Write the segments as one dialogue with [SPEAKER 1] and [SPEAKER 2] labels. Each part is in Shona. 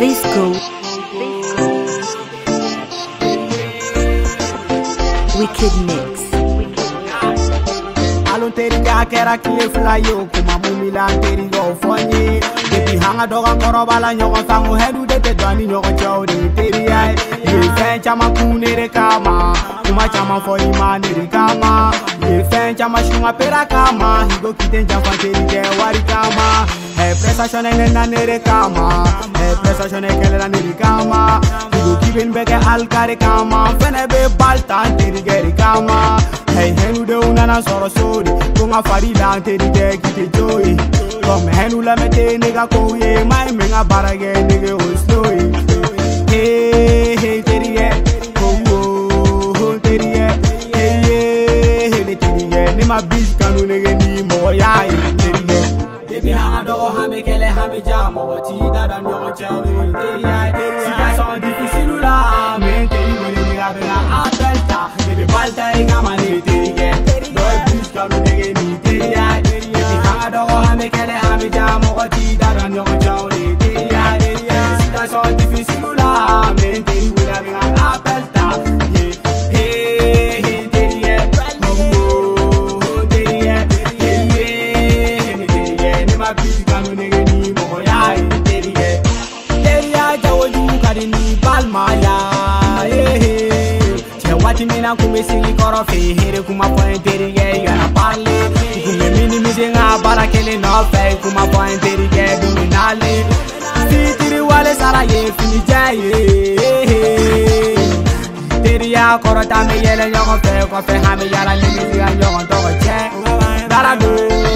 [SPEAKER 1] Disco. Wicked Mix. akera kile fla yo kuma mumila teri go fonyi bibi hanga doga koro bala nyogo sangu hedu dete dani nyogo chao ni teri ai ye fen chama kune re kama kuma chama fo imani re kama ye fen chama shunga pera kama higo kiten chama teri ke wari kama he presa shone nena nere kama pesa shonekelera nirikama ndikukipinbeke alkarikama fenebe baltanterigerikama heihenudeunana sorosori kunga farilantedike kitejoi kom henulamete nega kouye mai menga barage nege osnoi teriye kouo teriye eye hele teriye nima bis kanu nege ni mogoyaye teriye Dibi hanga do hami kele hami jamo Wati dada nyogo chami Diri ay Sika son difisilu la Mente iwe ni niga bela Adelta Dibi balta inga mani diri ke Doi bish kalu dege ni Diri ay Dibi hanga do hami kele hami jamo Wati dada palmaya Ce eh, eh. wati mina kume singi koro fe Here kuma pointeri ge yana parle Kume mini mize nga bara kele no fe Kuma pointeri ge dumi nale Fitiri wale saraye fini jaye eh, Teri ya koro tame yele nyoko fe Kofe hame yala nimi ziga nyoko toko che Dara doo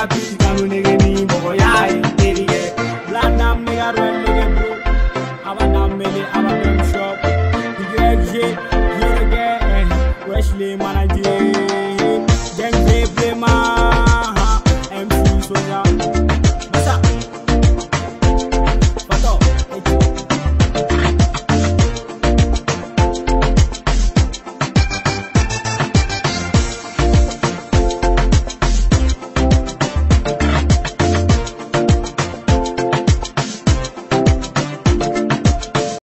[SPEAKER 1] papi, dame un nigga ni mogo ya y nigga.